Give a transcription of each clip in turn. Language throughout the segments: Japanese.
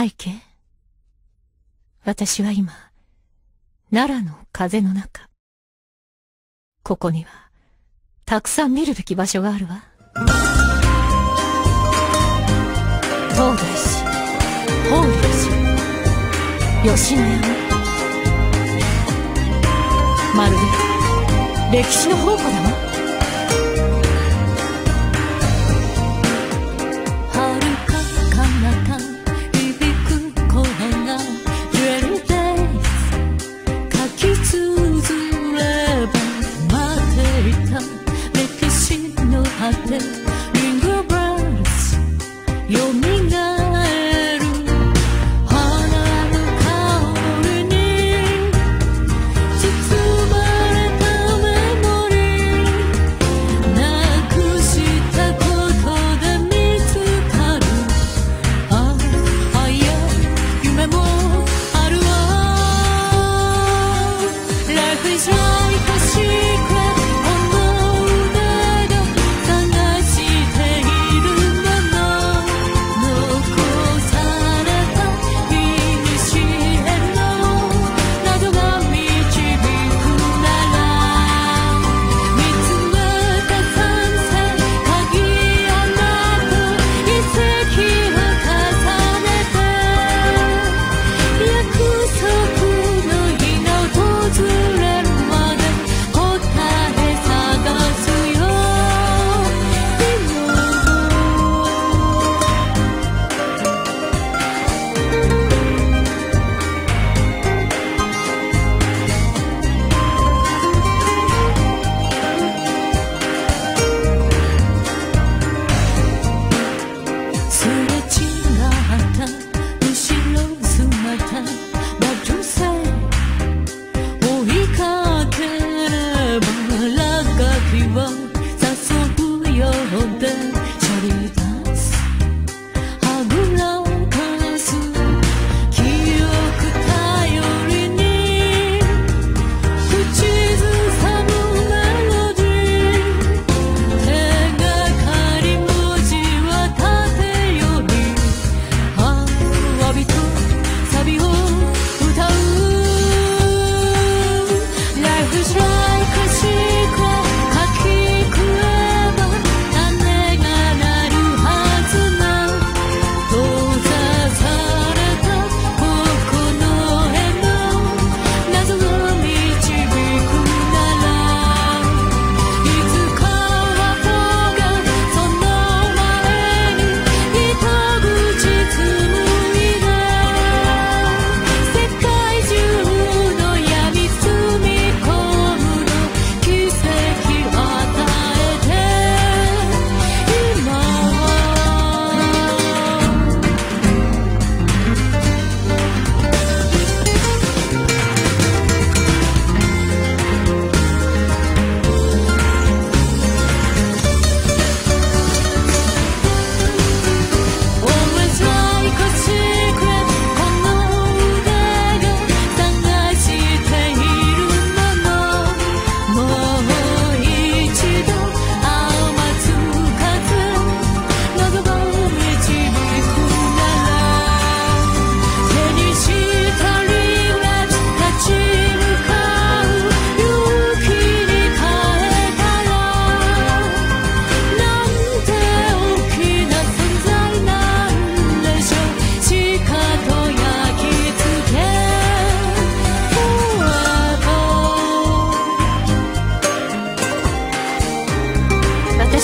背景？私は今、奈良の風の中。ここには、たくさん見るべき場所があるわ。東大寺、法隆寺、吉野山。まるで、歴史の宝庫だわ。ないかしく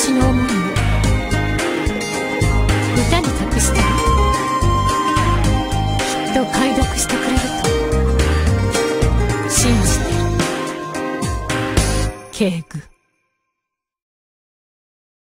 私の思いを歌に託したらきっと解読してくれると信じてる。敬具